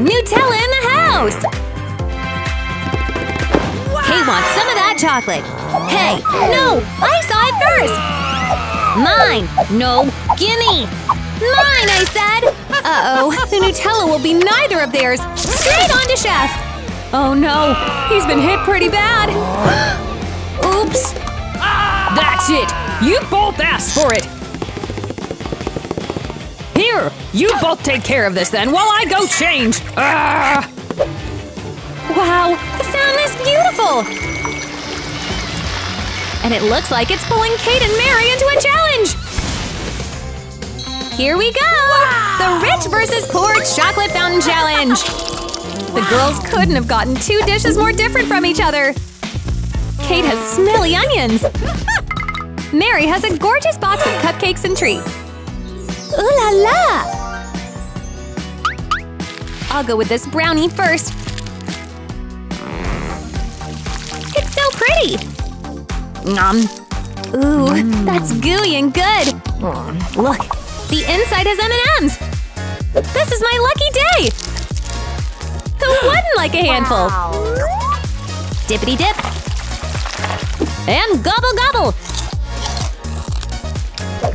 Nutella in the house! Kate wants some of that chocolate. Hey, no! I saw it first! Mine! No, gimme! Mine, I said! Uh-oh, the Nutella will be neither of theirs! Straight on to Chef! Oh no, he's been hit pretty bad! Oops! Ah! That's it! You both asked for it! You both take care of this then while I go change! Ah! Wow, the fountain is beautiful! And it looks like it's pulling Kate and Mary into a challenge! Here we go! Wow. The Rich versus Poor Chocolate Fountain Challenge! The girls couldn't have gotten two dishes more different from each other! Kate has smelly onions! Mary has a gorgeous box of cupcakes and treats! Ooh la la! I'll go with this brownie first! It's so pretty! Nom! Ooh, mm. that's gooey and good! Look, the inside has M&Ms! This is my lucky day! Who wouldn't like a handful? Wow. Dippity dip! And gobble gobble!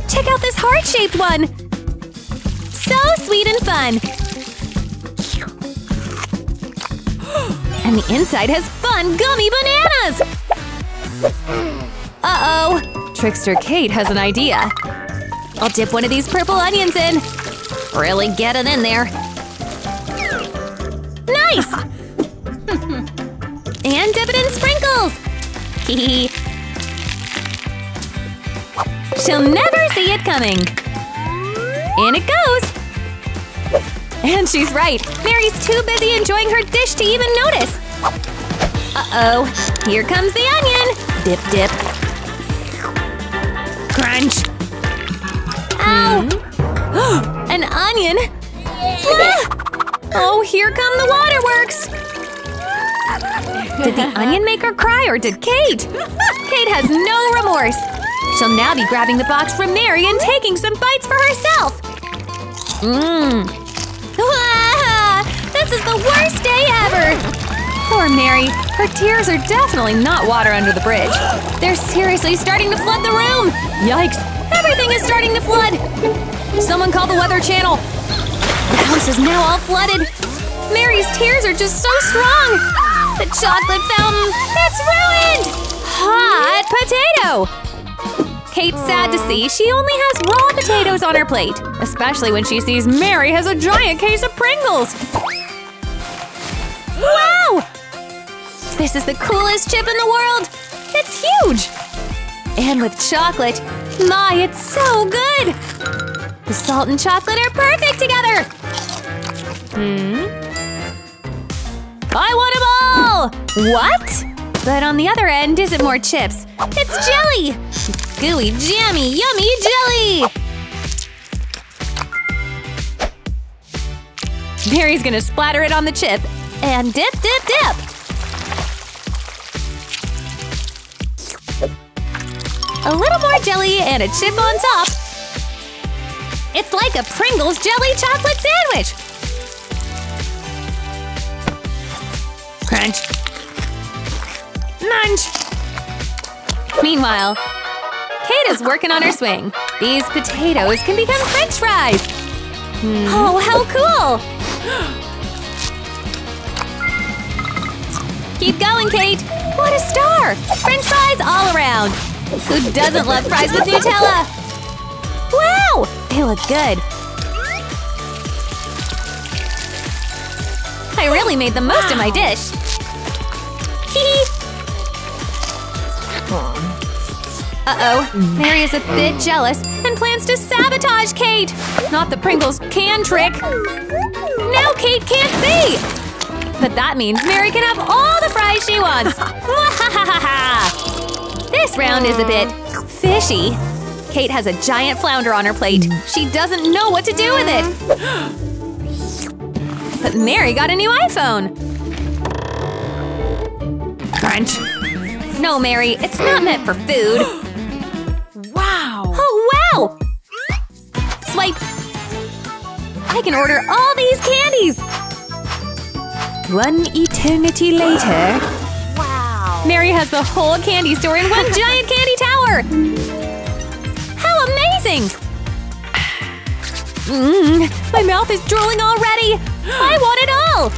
Check out this heart-shaped one! So sweet and fun! And the inside has fun gummy bananas! Uh-oh! Trickster Kate has an idea. I'll dip one of these purple onions in. Really get it in there. Nice! and dip it in sprinkles! Hee She'll never see it coming. In it goes! And she's right! Mary's too busy enjoying her dish to even notice! Uh-oh! Here comes the onion! Dip, dip. Crunch! Ow! Hmm? An onion? Ah! Oh, here come the waterworks! Did the onion make her cry or did Kate? Kate has no remorse! She'll now be grabbing the box from Mary and taking some bites for herself! Mmm! This is the worst day ever! Poor Mary. Her tears are definitely not water under the bridge. They're seriously starting to flood the room! Yikes! Everything is starting to flood! Someone call the Weather Channel! The house is now all flooded! Mary's tears are just so strong! The chocolate fountain! It's ruined! Hot potato! Kate's sad to see she only has raw potatoes on her plate, especially when she sees Mary has a giant case of Pringles! This is the coolest chip in the world! It's huge! And with chocolate, my, it's so good! The salt and chocolate are perfect together! Hmm? I want them all! What? But on the other end isn't more chips. It's jelly! Gooey, jammy, yummy jelly! Mary's gonna splatter it on the chip. And dip, dip, dip! A little more jelly and a chip on top. It's like a Pringles jelly chocolate sandwich! Crunch. Munch! Meanwhile, Kate is working on her swing. These potatoes can become french fries! Hmm. Oh, how cool! Keep going, Kate! What a star! French fries all around! Who doesn't love fries with Nutella? Wow! They look good. I really made the most of my dish. Uh-oh, Mary is a bit jealous and plans to sabotage Kate! Not the Pringles can trick! Now Kate can't see! But that means Mary can have all the fries she wants! This round is a bit fishy. Kate has a giant flounder on her plate. She doesn't know what to do with it. But Mary got a new iPhone. Crunch. No, Mary, it's not meant for food. wow! Oh, wow! Swipe. I can order all these candies. One eternity later. Mary has the whole candy store in one giant candy tower. How amazing! Mmm, my mouth is drooling already. I want it all.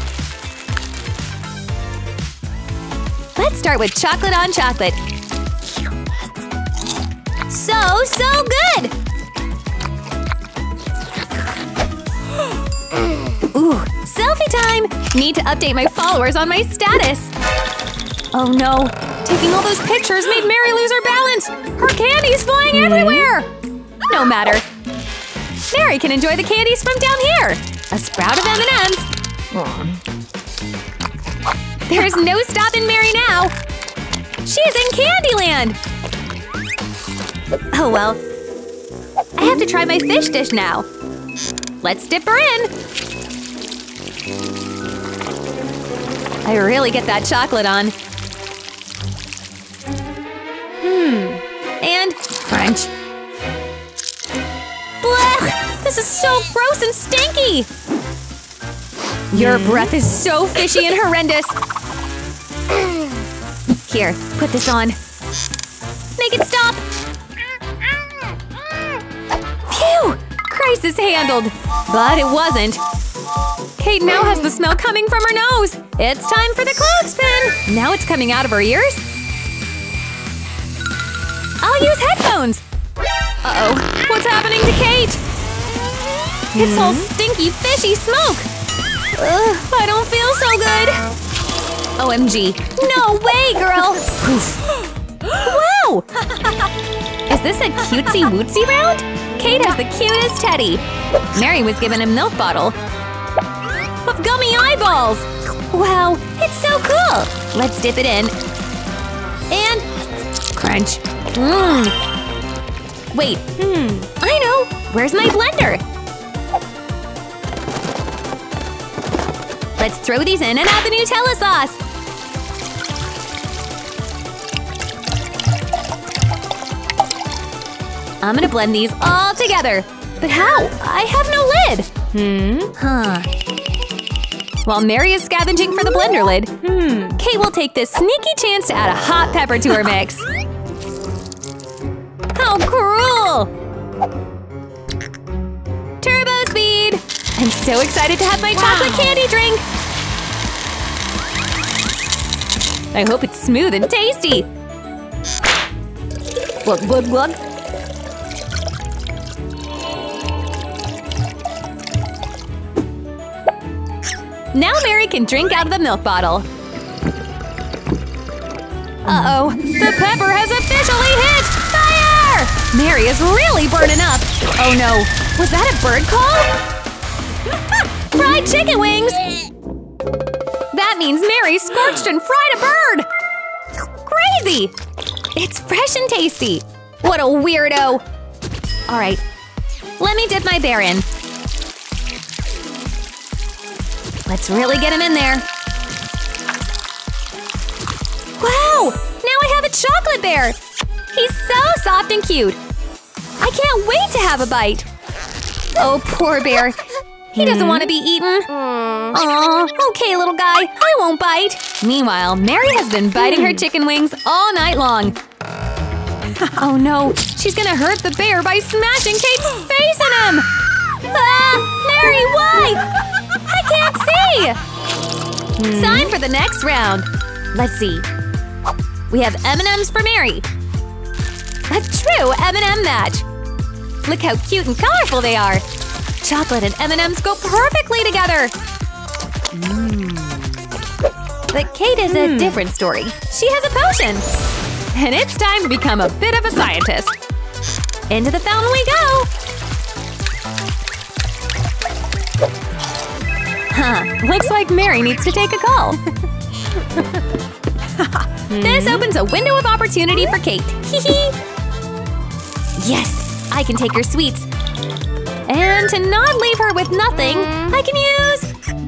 Let's start with chocolate on chocolate. So, so good! Ooh, selfie time! Need to update my followers on my status. Oh no, taking all those pictures made Mary lose her balance! Her candy's flying hmm. everywhere! No matter. Mary can enjoy the candies from down here! A sprout of M&Ms! There's no stopping Mary now! She's in Candyland! Oh well. I have to try my fish dish now. Let's dip her in! I really get that chocolate on. Hmm. And crunch. Blech! This is so gross and stinky! Your breath is so fishy and horrendous. Here, put this on. Make it stop! Phew! Crisis handled! But it wasn't. Kate now has the smell coming from her nose! It's time for the clothespin! Now it's coming out of her ears? Use headphones! Uh-oh, what's happening to Kate? It's all hmm? stinky, fishy smoke! Ugh, I don't feel so good! OMG. No way, girl! wow! Is this a cutesy-wootsy round? Kate has the cutest teddy. Mary was given a milk bottle. Of gummy eyeballs! Wow, it's so cool! Let's dip it in. And… crunch. Mmm. Wait, hmm, I know! Where's my blender? Let's throw these in and add the Nutella sauce! I'm gonna blend these all together. But how? I have no lid! Hmm? Huh. While Mary is scavenging for the blender lid, hmm, Kate will take this sneaky chance to add a hot pepper to her mix. So excited to have my chocolate candy drink! I hope it's smooth and tasty! Glug glug glug! Now Mary can drink out of the milk bottle. Uh-oh, the pepper has officially hit! Fire! Mary is really burning up. Oh no, was that a bird call? Fried chicken wings! That means Mary scorched and fried a bird! Crazy! It's fresh and tasty. What a weirdo! Alright, let me dip my bear in. Let's really get him in there. Wow! Now I have a chocolate bear! He's so soft and cute. I can't wait to have a bite. Oh, poor bear. He doesn't want to be eaten. Aw, okay, little guy. I won't bite. Meanwhile, Mary has been biting her chicken wings all night long. Oh no, she's gonna hurt the bear by smashing Kate's face in him! Ah! Mary, why? I can't see! Sign for the next round. Let's see. We have M&Ms for Mary. A true M&M match. Look how cute and colorful they are. Chocolate and M&Ms go perfectly together. Mm. But Kate is a different story. She has a potion. And it's time to become a bit of a scientist. Into the fountain we go! Huh, looks like Mary needs to take a call. this opens a window of opportunity for Kate. Hee hee! Yes, I can take her sweets. And to not leave her with nothing, I can use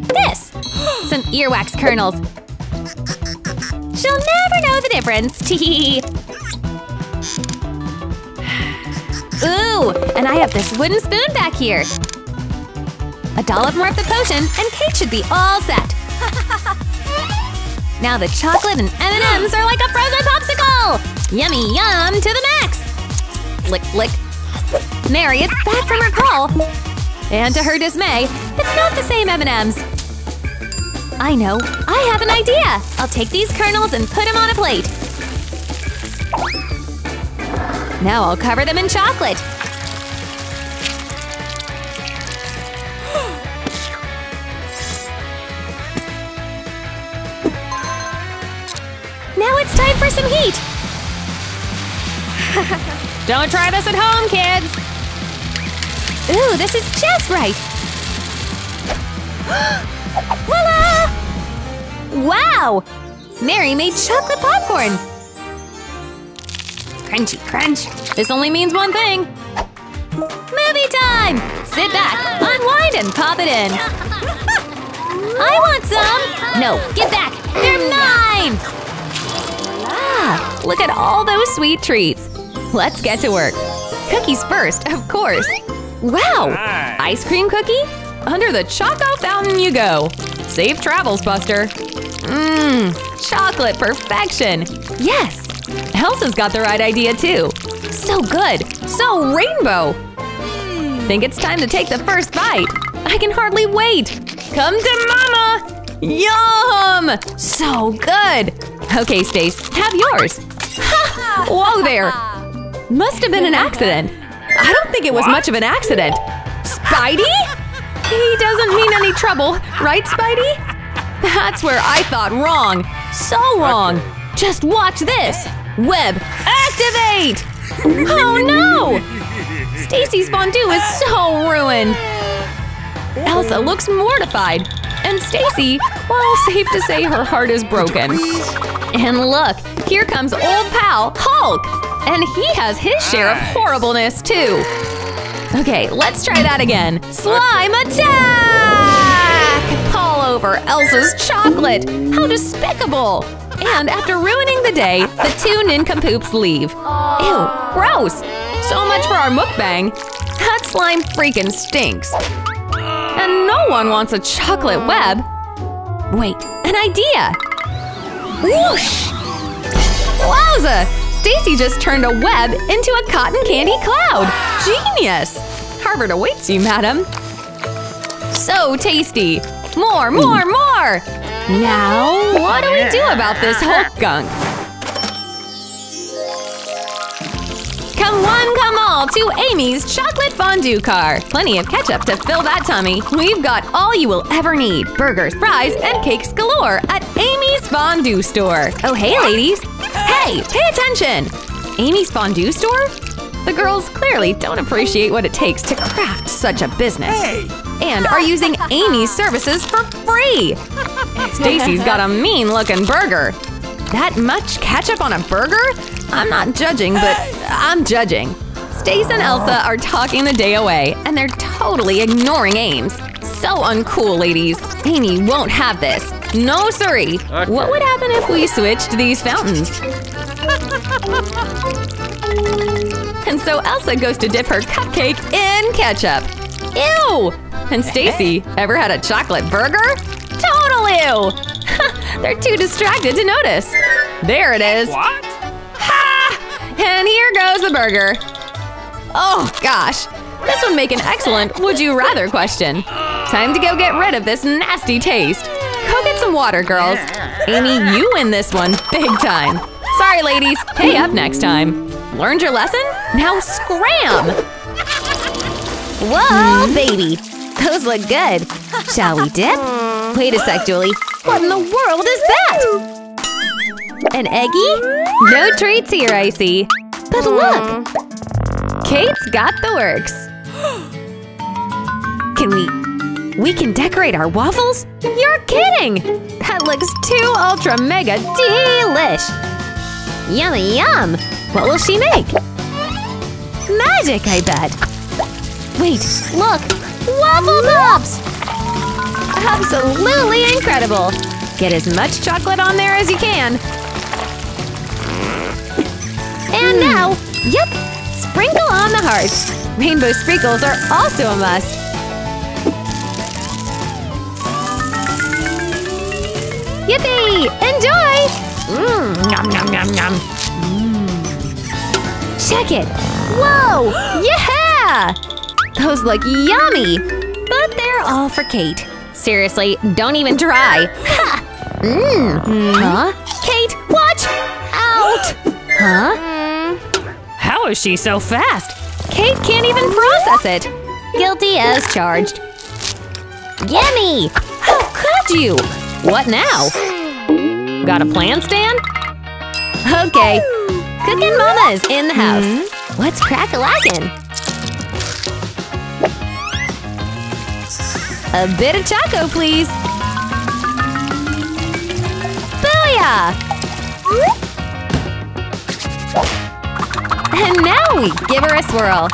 this! Some earwax kernels. She'll never know the difference. Ooh, and I have this wooden spoon back here. A dollop more of the potion, and Kate should be all set. Now the chocolate and M&Ms are like a frozen popsicle! Yummy yum to the max! Lick, lick. Mary is back from her call. And to her dismay, it's not the same M&Ms. I know. I have an idea. I'll take these kernels and put them on a plate. Now I'll cover them in chocolate. Now it's time for some heat. Don't try this at home, kids! Ooh, this is just right. Voila! Wow! Mary made chocolate popcorn. Crunchy crunch. This only means one thing. Movie time! Sit back, unwind, and pop it in. I want some! No, get back! They're mine! Ah, look at all those sweet treats. Let's get to work. Cookies first, of course. Wow! Ice cream cookie? Under the Choco Fountain you go. Safe travels, Buster. Mmm, chocolate perfection. Yes! Elsa's got the right idea too. So good, so rainbow. Think it's time to take the first bite. I can hardly wait. Come to mama! Yum! So good. Okay, Stace, have yours. Ha! Whoa there! Must have been an accident. I don't think it was much of an accident. Spidey? He doesn't mean any trouble, right, Spidey? That's where I thought wrong. So wrong. Just watch this. Web, activate! Oh no! Stacy's fondue is so ruined. Elsa looks mortified. And Stacy, well, safe to say her heart is broken. And look, here comes old pal, Hulk! And he has his share of horribleness, too. Okay, let's try that again. Slime attack! All over Elsa's chocolate! How despicable! And after ruining the day, the two nincompoops leave. Ew, gross! So much for our mukbang. That slime freaking stinks. And no one wants a chocolate web. Wait, an idea! Whoosh! Wowza! Stacy just turned a web into a cotton candy cloud! Genius! Harvard awaits you, madam. So tasty! More, more, more! Now, what do we do about this Hulk gunk? Come one, come all to Amy's Chocolate Fondue Car. Plenty of ketchup to fill that tummy. We've got all you will ever need. Burgers, fries, and cakes galore at Amy's Fondue Store. Oh, hey, ladies. Hey, pay attention. Amy's Fondue Store? The girls clearly don't appreciate what it takes to craft such a business. And are using Amy's services for free. Stacy's got a mean-looking burger. That much ketchup on a burger? I'm not judging, but I'm judging. Stace and Elsa are talking the day away, and they're totally ignoring Ames. So uncool, ladies. Amy won't have this. No siree. What would happen if we switched these fountains? And so Elsa goes to dip her cupcake in ketchup. Ew! And Stacy, ever had a chocolate burger? Total ew! They're too distracted to notice. There it is. What? Ha! And here goes the burger. Oh gosh, this would make an excellent would you rather question. Time to go get rid of this nasty taste. Go get some water, girls. Amy, you win this one big time. Sorry, ladies. Pay up next time. Learned your lesson? Now scram! Whoa, baby. Those look good. Shall we dip? Wait a sec, Julie. What in the world is that? An eggie? No treats here, I see. But look! Kate's got the works. Can we… We can decorate our waffles? You're kidding! That looks too ultra mega delish! Yummy yum! What will she make? Magic, I bet! Wait, look! Waffle cups! Absolutely incredible! Get as much chocolate on there as you can. And hmm. now, yep, sprinkle on the hearts. Rainbow sprinkles are also a must. Yippee! Enjoy! Mmm, yum, yum, yum, yum. Mmm. Check it! Whoa! Yeah! Those look yummy! But they're all for Kate. Seriously, don't even try. Ha! Mmm. Huh? Kate, watch! Out! Huh? How is she so fast? Kate can't even process it. Guilty as charged. Yummy! How could you? What now? Got a plan, Stan? Okay. Cooking Mama is in the house. Hmm? What's crack-a-lackin'? A bit of Choco, please. Booyah! And now we give her a swirl.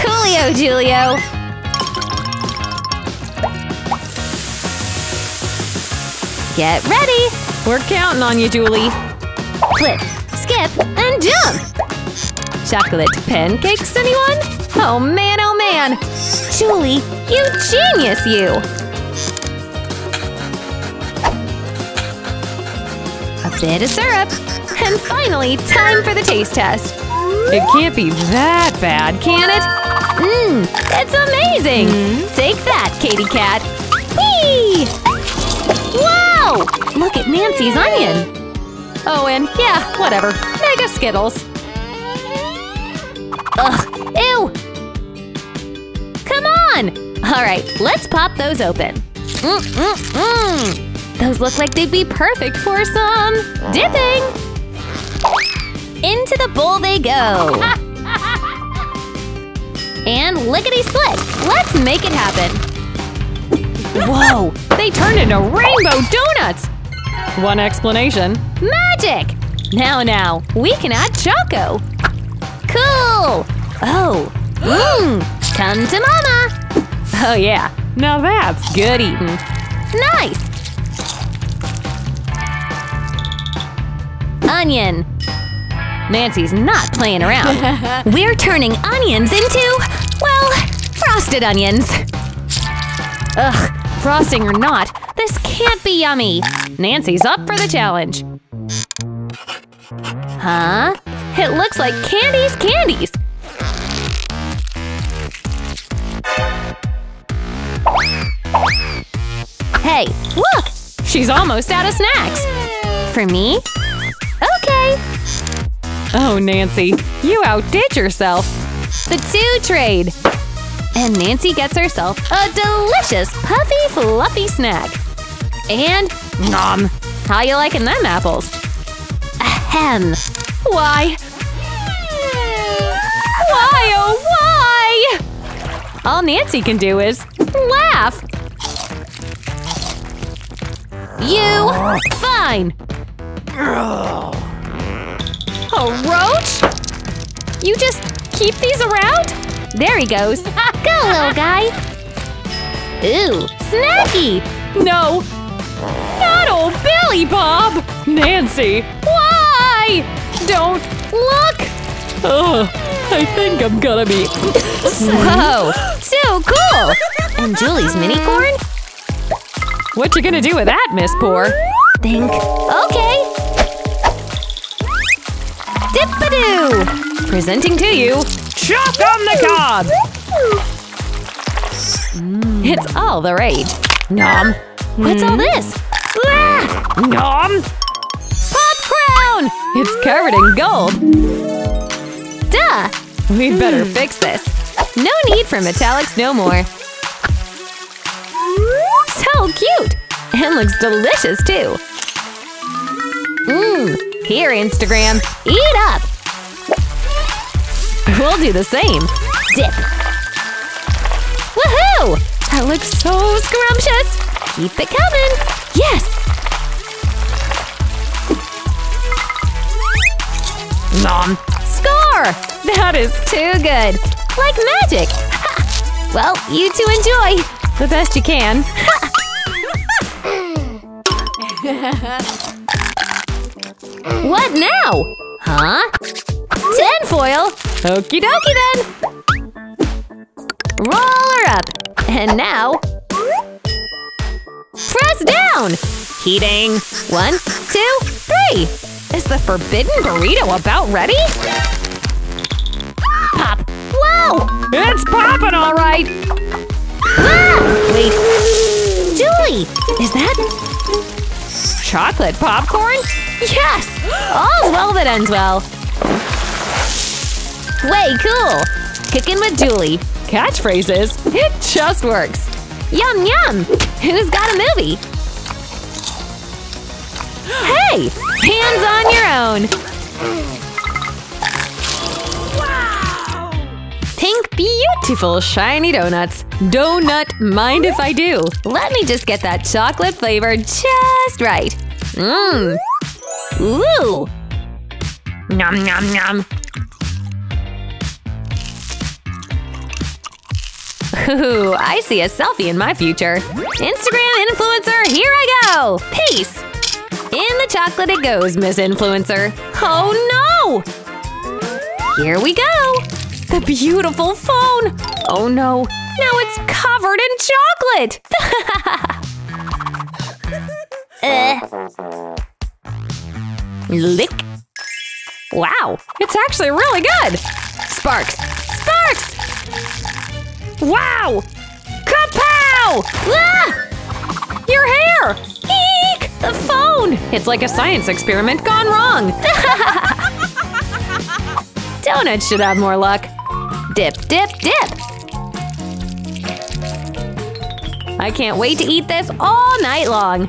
Coolio, Julio! Get ready! We're counting on you, Julie. Flip, skip, and jump! Chocolate pancakes, anyone? Oh man, oh man! Julie, you genius, you! A bit of syrup. And finally, time for the taste test. It can't be that bad, can it? Mmm, it's amazing! Mm-hmm. Take that, Katy Cat! Whee! Look at Nancy's onion! Oh, and yeah, whatever. Mega Skittles. Ugh, ew! Come on! Alright, let's pop those open. Mm-mm-mm! Those look like they'd be perfect for some dipping! Into the bowl they go! and lickety split! Let's make it happen! Whoa, they turned into rainbow donuts! One explanation. Magic! Now, now, we can add Choco! Cool! Oh, mmm! Come to mama! Oh yeah, now that's good eating. Nice! Onion. Nancy's not playing around. We're turning onions into, well, frosted onions. Ugh, frosting or not, this can't be yummy. Nancy's up for the challenge. Huh? It looks like candies candies. Hey, look! She's almost out of snacks. For me? Okay. Oh, Nancy, you outdid yourself. The two trade. And Nancy gets herself a delicious, puffy, fluffy snack. And nom. How you liking them apples? Ahem. Why? Why, oh why? All Nancy can do is laugh. You fine. A roach? You just keep these around? There he goes. Go, little guy. Ooh, snacky. No, not old Billy Bob! Nancy! Why? Don't! Look. Ugh, I think I'm gonna be. Whoa, so cool. And Julie's mini corn? What you gonna do with that, Miss Poor? Think. Okay. Dip-a-doo. Presenting to you, Choc on the Cob! Mm. It's all the rage. Nom. What's all this? Ah! Nom! Crown! It's covered in gold. Duh! We'd better fix this. No need for metallics no more. So cute! And looks delicious too. Mmm. Here, Instagram. Eat up! We'll do the same. Dip. Woohoo! That looks so scrumptious. Keep it coming. Yes! Nom! Score! That is too good. Like magic. Ha! Well, you two enjoy. The best you can. what now? Huh? Tinfoil? Okie dokie then. Roll her up. And now… Press down! Heating. One, two, three! Is the forbidden burrito about ready? Pop! Whoa! It's popping all right! Ah! Wait. Julie! Is that chocolate popcorn? Yes! All's well that ends well. Way cool! Cooking with Julie. Catchphrases. It just works. Yum yum! Who's got a movie? Hey! Hands on your own! Wow! Pink, beautiful, shiny donuts. Donut, mind if I do? Let me just get that chocolate flavor just right. Mmm. Ooh. Nom nom nom. Ooh, I see a selfie in my future. Instagram influencer, here I go! Peace! In the chocolate it goes, Miss Influencer. Oh no! Here we go! The beautiful phone! Oh no, now it's covered in chocolate! uh. Lick. Wow, it's actually really good! Sparks! Sparks! Wow! Kapow! Ah! Your hair! Eek! The phone! It's like a science experiment gone wrong! Donuts should have more luck. Dip, dip, dip! I can't wait to eat this all night long.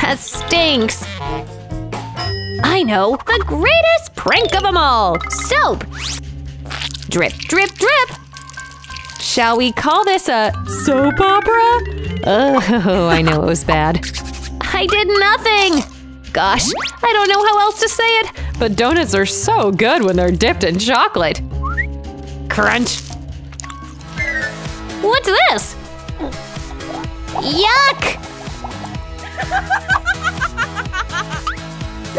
That stinks. I know, the greatest prank of them all! Soap! Drip, drip, drip! Shall we call this a soap opera? Oh, I know it was bad. I did nothing! Gosh, I don't know how else to say it, but donuts are so good when they're dipped in chocolate. Crunch. What's this? Yuck!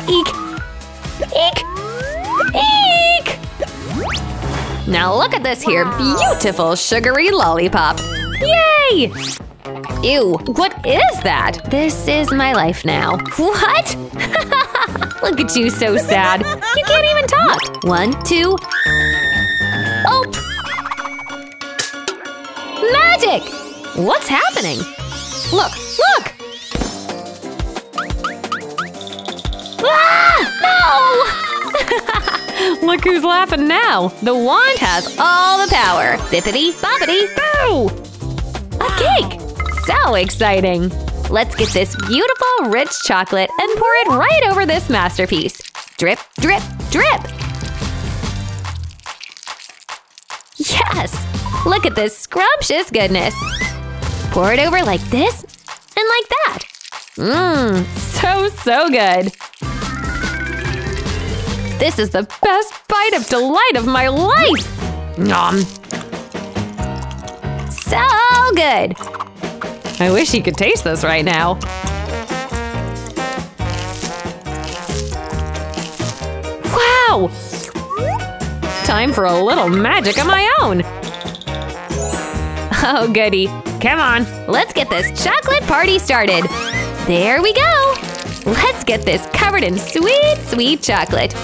Eek! Eek! Eek! Now look at this here beautiful sugary lollipop. Yay! Ew, what is that? This is my life now. What? look at you so sad. You can't even talk. One, two. Oh! Magic! What's happening? Look, look! Ah! No! Look who's laughing now! The wand has all the power! Bippity boppity boo! A cake! So exciting! Let's get this beautiful, rich chocolate and pour it right over this masterpiece. Drip, drip, drip! Yes! Look at this scrumptious goodness! Pour it over like this and like that. Mmm, so, so good! This is the best bite of delight of my life! Nom! So good! I wish you could taste this right now. Wow! Time for a little magic of my own! Oh goody, come on, let's get this chocolate party started! There we go! Let's get this covered in sweet, sweet chocolate!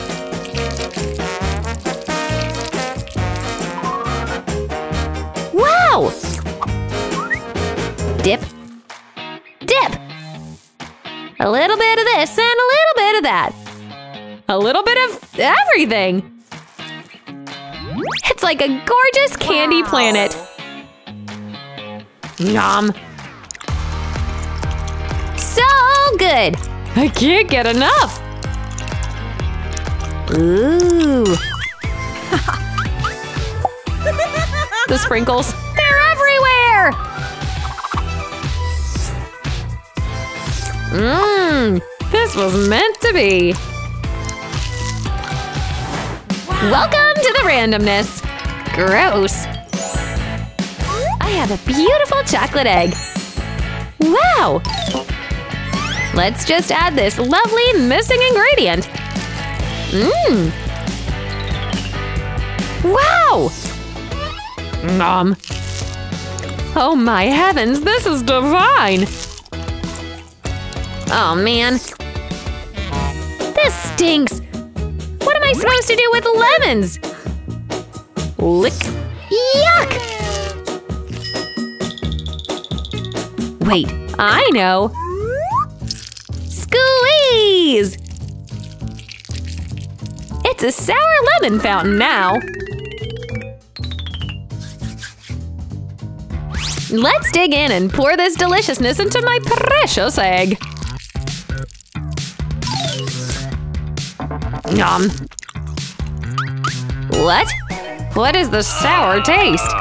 A little bit of everything. It's like a gorgeous candy planet. Nom. So good. I can't get enough. Ooh. the sprinkles, they're everywhere. Mmm, this was meant to be. Welcome to the randomness. Gross. I have a beautiful chocolate egg. Wow! Let's just add this lovely missing ingredient. Mmm. Wow! Nom. Oh my heavens, this is divine! Oh man. This stinks! I supposed to do with lemons? Lick. Yuck! Wait, I know! Squeeze! It's a sour lemon fountain now! Let's dig in and pour this deliciousness into my precious egg. Nom. What? What is the sour taste?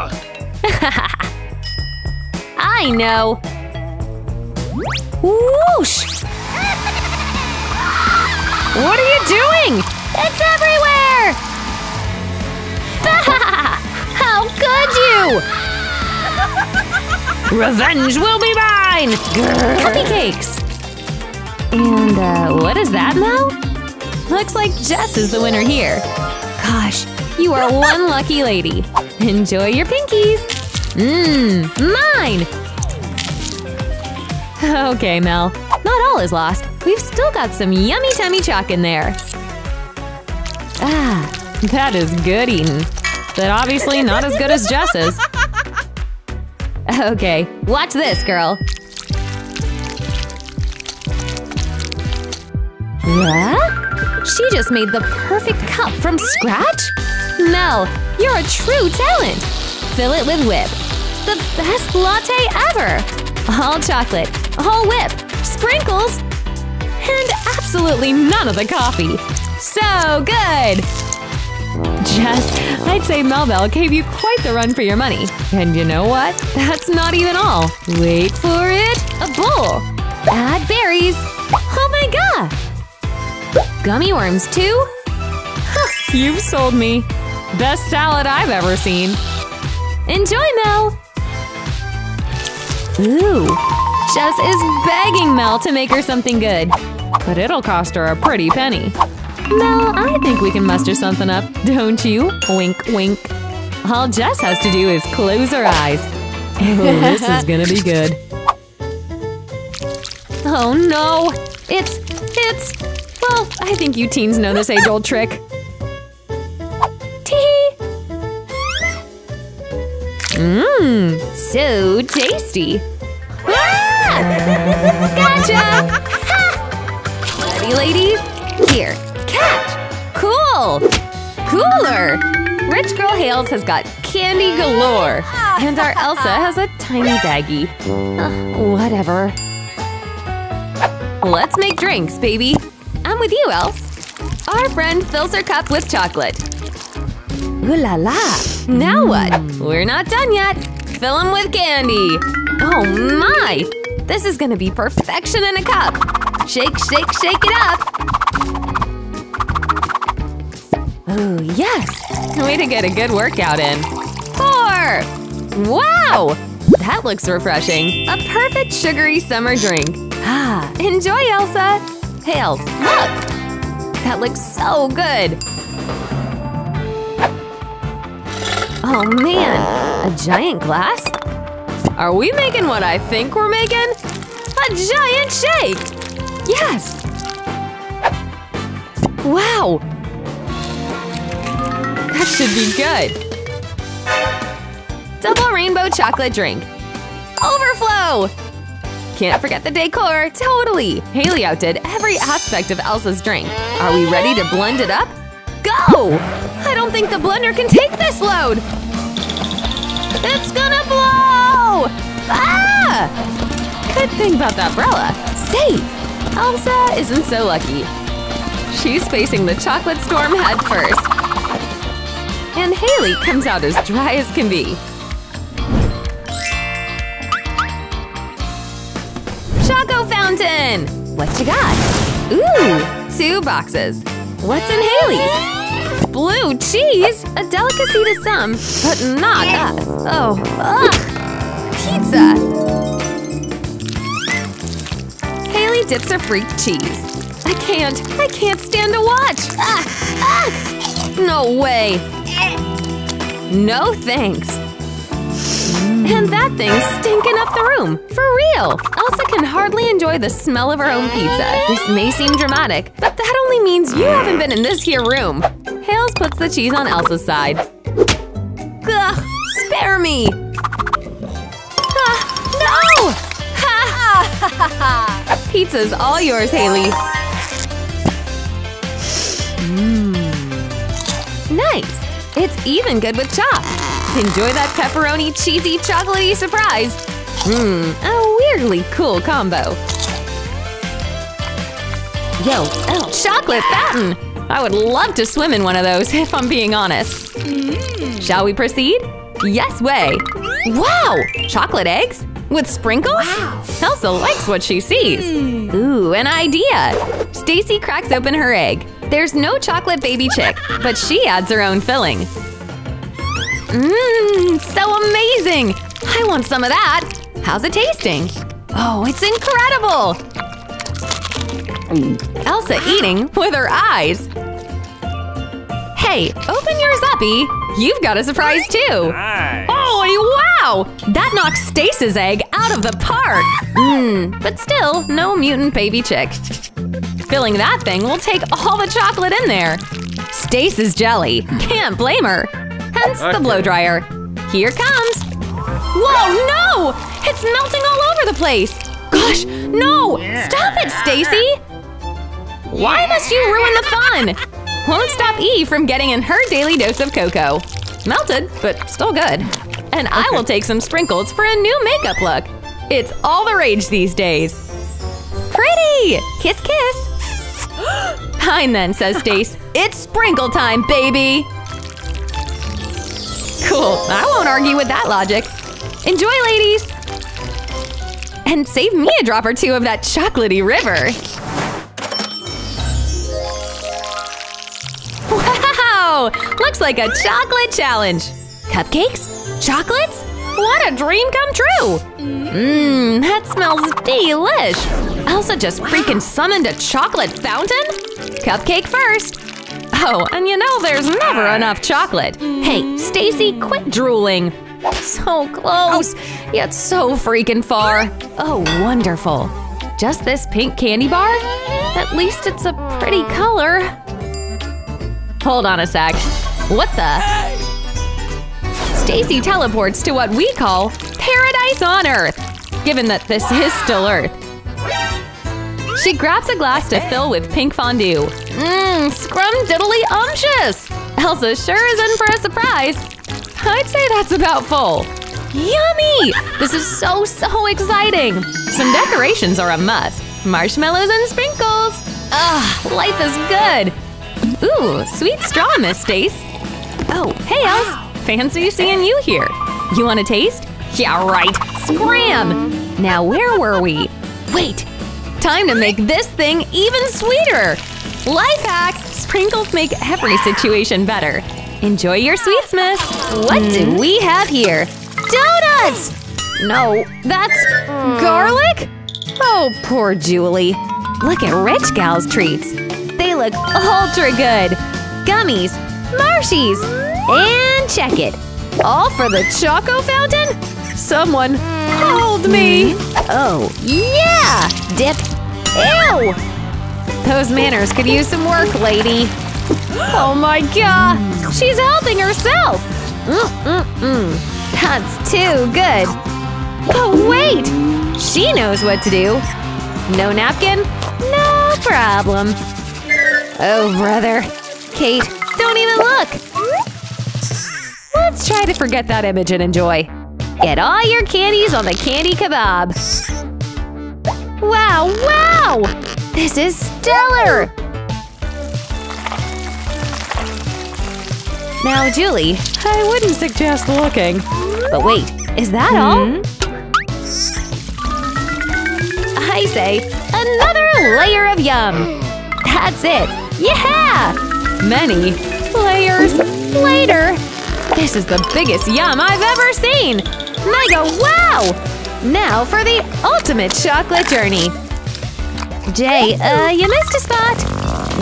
I know. Whoosh! What are you doing? It's everywhere! How could you? Revenge will be mine! Cupcakes! And, uh, what is that now? Looks like Jess is the winner here. Gosh, you are one lucky lady. Enjoy your pinkies! Mmm, mine! Okay, Mel. Not all is lost. We've still got some yummy tummy chalk in there. Ah, that is good eating. But obviously not as good as Jess's. Okay, watch this, girl. What? She just made the perfect cup from scratch? Mel, you're a true talent! Fill it with whip. The best latte ever! All chocolate, all whip, sprinkles, and absolutely none of the coffee. So good! Jess, I'd say Melbell gave you quite the run for your money. And you know what? That's not even all. Wait for it! A bowl! Add berries! Oh my god! Gummy worms too? Huh, you've sold me. Best salad I've ever seen. Enjoy, Mel! Ooh, Jess is begging Mel to make her something good. But it'll cost her a pretty penny. Mel, I think we can muster something up, don't you? Wink, wink. All Jess has to do is close her eyes. Oh, this is gonna be good. Oh no! It's… it's… well, I think you teens know this age-old trick. Mmm, so tasty. Ah! Gotcha! Ha! Ready, ladies? Here, catch! Cool! Cooler! Rich Girl Hales has got candy galore. And our Elsa has a tiny baggie. Whatever. Let's make drinks, baby. I'm with you, Else. Our friend fills her cup with chocolate. Ooh la la! Now what? We're not done yet. Fill them with candy. Oh my! This is gonna be perfection in a cup. Shake, shake, shake it up. Oh, yes! Way to get a good workout in. Four! Wow! That looks refreshing. A perfect sugary summer drink. Ah, enjoy, Elsa! Hales, look! That looks so good! Oh man, a giant glass? Are we making what I think we're making? A giant shake! Yes! Wow! That should be good. Double rainbow chocolate drink. Overflow! Can't forget the decor, totally! Haley outdid every aspect of Elsa's drink. Are we ready to blend it up? Go! I don't think the blender can take this load! It's gonna blow! Ah! Good thing about that umbrella. Safe! Elsa isn't so lucky. She's facing the chocolate storm head first. And Haley comes out as dry as can be. Choco Fountain! What you got? Ooh, two boxes. What's in Haley's? Blue cheese? A delicacy to some, but not us. Oh, ugh! Pizza! Haley dips her freak cheese. I can't, I can't stand to watch! Ah, ah! No way! No thanks! And that that thing's stinking up the room. For real. Elsa can hardly enjoy the smell of her own pizza. This may seem dramatic, but that only means you haven't been in this here room. Hales puts the cheese on Elsa's side. Ugh, spare me! Ah, no! Pizza's all yours, Haley. Mmm. Nice. It's even good with chop. Enjoy that pepperoni, cheesy, chocolatey surprise. Mmm, a weirdly cool combo. Yo, oh, chocolate fountain! I would love to swim in one of those, if I'm being honest. Shall we proceed? Yes way! Wow! Chocolate eggs? With sprinkles? Wow. Elsa likes what she sees. Mm. Ooh, an idea! Stacy cracks open her egg. There's no chocolate baby chick, but she adds her own filling. Mmm, so amazing! I want some of that! How's it tasting? Oh, it's incredible! Elsa eating with her eyes. Hey, open yours uppy! You've got a surprise too! Nice. Oh, wow! That knocks Stace's egg out of the park! Mmm, but still, no mutant baby chick. Filling that thing will take all the chocolate in there. Stace is jelly. Can't blame her. Hence okay. the blow dryer. Here comes. Whoa, no! It's melting all over the place. Gosh, no! Stop it, Stacy! Why must you ruin the fun? Won't stop E from getting in her daily dose of cocoa. Melted, but still good. And okay. I will take some sprinkles for a new makeup look. It's all the rage these days. Pretty! Kiss, kiss. Fine then, says Stace. it's sprinkle time, baby! Cool, I won't argue with that logic. Enjoy, ladies! And save me a drop or two of that chocolatey river. Wow! Looks like a chocolate challenge. Cupcakes? Chocolates? What a dream come true! Mmm, that smells delish! Elsa just freaking summoned a chocolate fountain? Cupcake first! Oh, and you know there's never enough chocolate. Hey, Stacy, quit drooling. So close, yet so freaking far. Oh, wonderful. Just this pink candy bar? At least it's a pretty color. Hold on a sec. What the? Stacy teleports to what we call paradise on Earth, given that this is still Earth. She grabs a glass to fill with pink fondue. Mmm, scrumdiddly umptious! Elsa sure is in for a surprise. I'd say that's about full. Yummy! This is so, so exciting! Some decorations are a must. Marshmallows and sprinkles! Ah, life is good! Ooh, sweet straw, Miss Stace. Oh, hey, Els. Fancy seeing you here. You want a taste? Yeah, right. Scram! Now, where were we? Wait, Time to make this thing even sweeter! Life hack! Sprinkles make every situation better. Enjoy your sweets, miss! What do hmm. we have here? Donuts! No, that's hmm. garlic? Oh, poor Julie. Look at Rich Gal's treats. They look ultra good. Gummies, Marshies, and check it. All for the Choco Fountain? Someone hold me! Oh, yeah! Dip. Ew! Those manners could use some work, lady. Oh my god! She's helping herself! Mm-mm-mm. That's too good. Oh, wait! She knows what to do. No napkin? No problem. Oh, brother. Kate, don't even look! Let's try to forget that image and enjoy. Get all your candies on the candy kebab. Wow, wow! This is stellar! Now, Julie, I wouldn't suggest looking. But wait, is that all? Hmm? I say, another layer of yum! That's it! Yeah! Many layers later! This is the biggest yum I've ever seen! Mega wow! Now for the ultimate chocolate journey. Jay, uh, you missed a spot.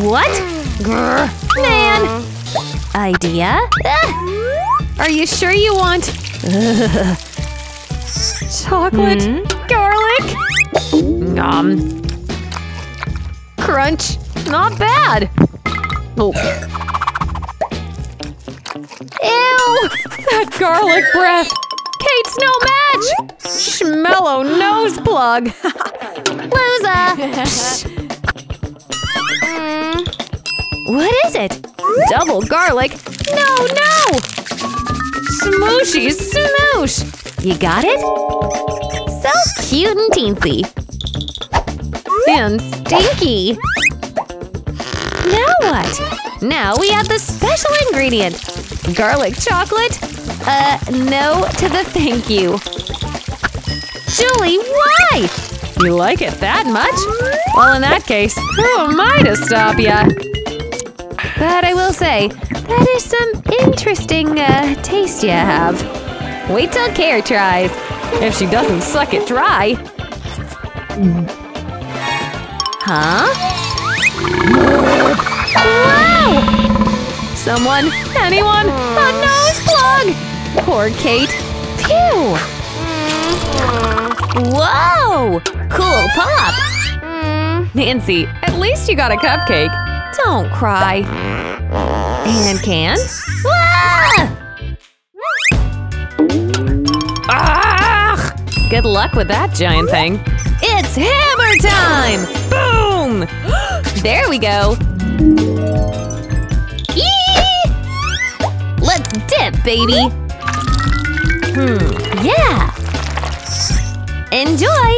What? Grr, man. Idea? Uh, are you sure you want… Chocolate, garlic, nom. Crunch, not bad. Oh. Ew! That garlic breath! Kate's no match! Schmello nose plug! Loser! Mm. What is it? Double garlic? No, no! Smooshy smoosh! You got it? So cute and teensy. And stinky. Now what? Now we add the special ingredient. Garlic chocolate? Uh, no to the thank you. Julie, why? You like it that much? Well, in that case, who am I to stop ya? But I will say, that is some interesting, uh, taste you have. Wait till Care tries. If she doesn't suck it dry. Huh? Wow! Someone, anyone, a nose plug! Poor Kate. Phew! Whoa! Cool pop! Nancy, at least you got a cupcake. Don't cry. And can? Ah! Good luck with that giant thing. It's hammer time! Boom! there we go. Baby. Hmm, yeah. Enjoy.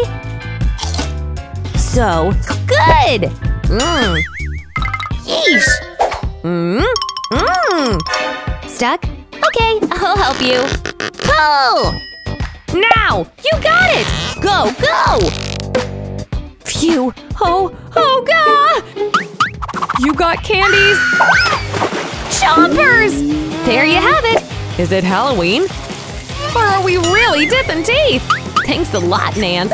So good. Mmm. Yeesh. Mmm. Mmm. Stuck? Okay, I'll help you. Pull! Now! You got it! Go, go! Phew! Oh, oh, God! You got candies? Chompers! There you have it! Is it Halloween? Or are we really dipping teeth? Thanks a lot, Nance.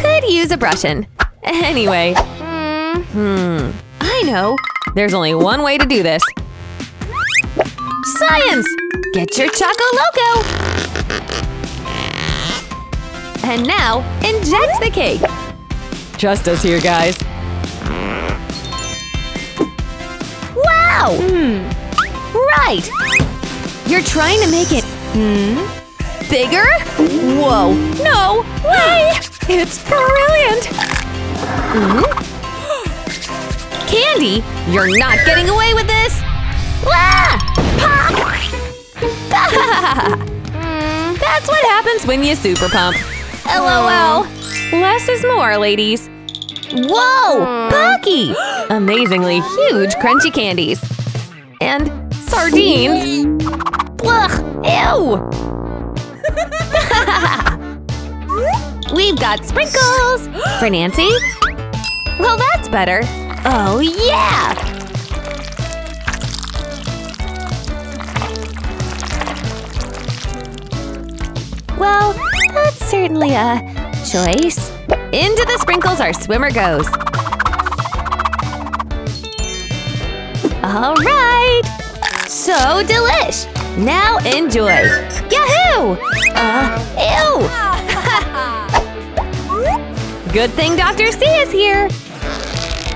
Could use a brushin'. Anyway. Hmm. I know. There's only one way to do this. Science! Get your Choco Loco! And now, inject the cake! Just us here, guys. Wow! Right! You're trying to make it… Hmm? Bigger? Whoa! No! Way! It's brilliant! Hmm? Candy, you're not getting away with this! Ah! Pop! That's what happens when you super pump. LOL. Less is more, ladies. Whoa! Pocky! Amazingly huge crunchy candies. And sardines. Blech! Ew! We've got sprinkles! For Nancy? Well, that's better. Oh, yeah! Well, that's certainly a choice. Into the sprinkles our swimmer goes. All right! So delish! Now enjoy! Yahoo! Uh, ew! Good thing Dr. C is here!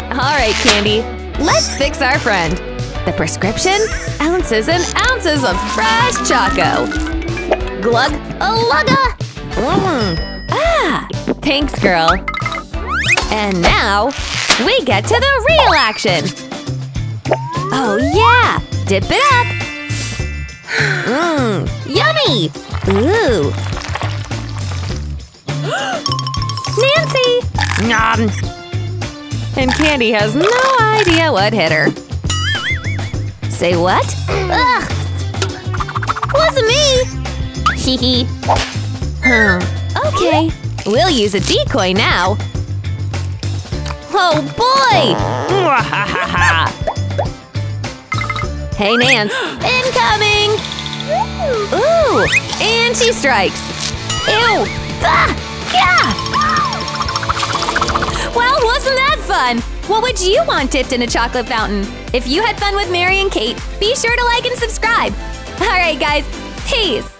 Alright, Candy, let's fix our friend. The prescription? Ounces and ounces of fresh choco. Glug a lugga! Mm. Ah! Thanks, girl. And now, we get to the real action! Oh yeah! Dip it up! Mmm, yummy! Ooh! Nancy! Nom! And Candy has no idea what hit her. Say what? Ugh! Wasn't me! Hee hee. Huh. Okay, we'll use a decoy now. Oh boy! hey Nance, incoming! Ooh, and she strikes. Ew! Ah! Yeah! Well, wasn't that fun? What would you want dipped in a chocolate fountain? If you had fun with Mary and Kate, be sure to like and subscribe. All right, guys, peace!